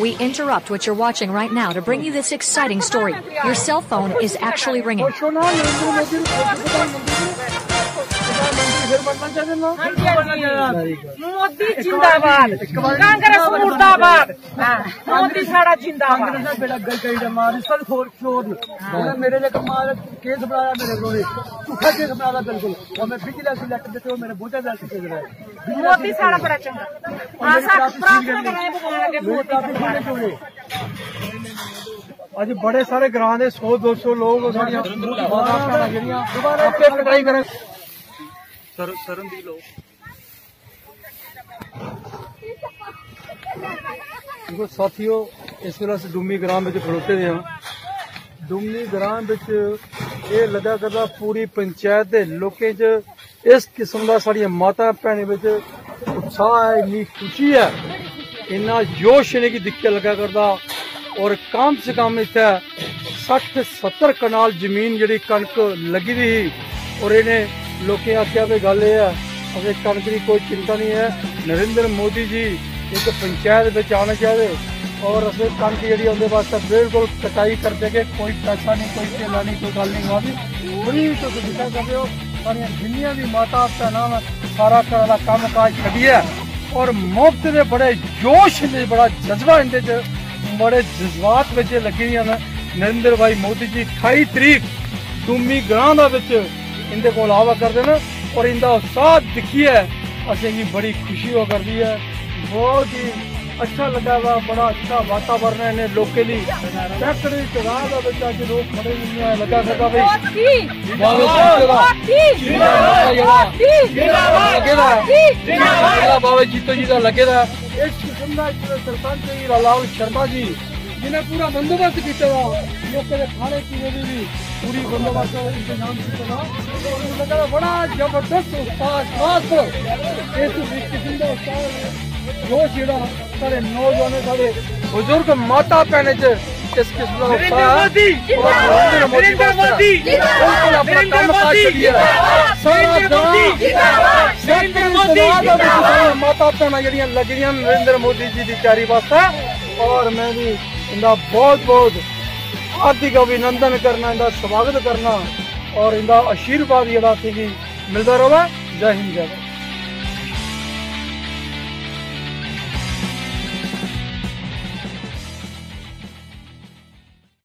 We interrupt what you're watching right now to bring you this exciting story. Your cell phone is actually ringing. Modi जिंदाबाद। कांग्रेस मुर्दाबाद। मोदी साड़ा जिंदाबाद। हाँ। मेरे कमाल केस बनाया मेरे को सुखा केस बनाया बिल्कुल। और मैं देते हो मेरे बोझा जाल से मोदी साड़ा बड़ा चंगा। आशा हाँ, प्रार्थना भगवान के। मोदी अज बड़े सारे ग्रां सौ दो सौ लोग कटाई करें। ਕਟਾਈ ਕਰਨ ਸਰ ਸਰਨ ਦੀ ਲੋਕ ਦੇਖੋ ਸਾਥੀਓ ਇਸ ਵੇਲੇ ਅਸੀਂ ਡੂਮੀ ਗ੍ਰਾਂ ਵਿੱਚ ਖੜੋਤੇ ਦੇ ਹਾਂ ਡੂਮੀ ਗ੍ਰਾਂ ਵਿੱਚ ਇਹ ਲੱਗਾ ਕਰਦਾ ਪੂਰੀ ਪੰਚਾਇਤ ਦੇ ਲੋਕਾਂ 'ਚ ਇਸ ਕਿਸਮ ਦਾ ਸਾਡੀਆਂ ਮਾਤਾ ਭੈਣਾਂ ਵਿੱਚ ਉਤਸ਼ਾਹ ਹੈ ਇੰਨੀ ਖੁਸ਼ੀ ਹੈ ਇੰਨਾ ਜੋਸ਼ ਨੇ ਕਿ ਦਿਖਿਆ ਲੱਗਾ ਕਰਦਾ ਔਰ ਕਮ ਸੇ ਕਮ ਇੱਥੇ 60 70 ਕਨਾਲ ਜ਼ਮੀਨ ਜਿਹੜੀ ਕਣਕ ਲੱਗੀ ਦੀ ਸੀ ਔਰ ਇਹਨੇ ਲੋਕਾਂ ਆਖਿਆ ਵੀ ਗੱਲ ਇਹ ਹੈ ਅਜੇ ਕਣਕ ਦੀ ਕੋਈ ਚਿੰਤਾ ਨਹੀਂ ਹੈ। ਨਰਿੰਦਰ ਮੋਦੀ ਜੀ ਇੱਕ ਪੰਚਾਇਤ ਵਿੱਚ ਆਉਣਾ ਚਾਹੀਦੇ ਔਰ ਅਸੀਂ ਕਣਕ ਜਿਹੜੀ ਉਹਦੇ ਵਾਸਤੇ ਬਿਲਕੁਲ ਕਟਾਈ ਕਰ ਦੇਗੇ ਕੋਈ ਪੈਸਾ ਨਹੀਂ ਕੋਈ ਢੇਲਾ ਨਹੀਂ ਕੋਈ ਗੱਲ ਨਹੀਂ ਹੋਣੀ ਬੜੀ ਤੁਸੀਂ ਦਿਖਾ ਸਕਦੇ ਹੋ। ਸਾਰੀਆਂ ਜਿੰਨੀਆਂ ਵੀ ਮਾਤਾ ਭੈਣਾਂ ਵਾ, ਸਾਰਾ ਘਰ ਦਾ ਕੰਮ ਕਾਜ ਛੱਡਿਆ ਔਰ ਮੁਫਤ ਦੇ ਬੜੇ ਜੋਸ਼ ਦੇ ਬੜਾ ਜਜ਼ਬਾ ਇਹਦੇ ਚ ਬੜੇ ਜਜ਼ਬਾਤ ਵਿੱਚ ਲੱਗੀ ਦੀਆਂ ਨੇ। ਨਰਿੰਦਰ ਭਾਈ ਮੋਦੀ ਜੀ 28 ਤਰੀਕ ਡੂਮੀ ਗ੍ਰਾਂ ਦਾ ਵਿੱਚ इंदे को अलावा कर देना और इंदा साथ दिखिए। असेंगी बड़ी खुशी हो कर है। बहुत ही अच्छा लगा हुआ बड़ा अच्छा वातावरण है इन्हें लोग के लिए। फैक्ट्री चला था बच्चा के लोग खड़े हुए हैं लगा करता भाई बाबा जीतो जी का लगेगा इस किस्म का सरपंच जी लाल शर्मा जी जिन्हें पूरा बंदोबस्त किया लोग खाने पीने भी पूरी बंदोबस्त इंतज़ाम किया बड़ा ज़बरदस्त उत्साह खास इस किस्म का उत्साह जोश जेड़ा साढ़े नौजवान साढ़े बुज़ुर्ग माता भैने च इस किस्म का उत्साह माता भैन जड़िया लग नरेंद्र मोदी जी की तैयारी वास्ते और मैं भी इनका बहुत बहुत ਹਾਰਦਿਕ ਅਭਿਨੰਦਨ ਕਰਨਾ ਇਹਦਾ ਸਵਾਗਤ ਕਰਨਾ ਔਰ ਇਹਦਾ ਆਸ਼ੀਰਵਾਦ ਜਿਹੜਾ ਸੀ ਮਿਲਦਾ ਰਹੇ ਜੈ ਹਿੰਦ ਜੈ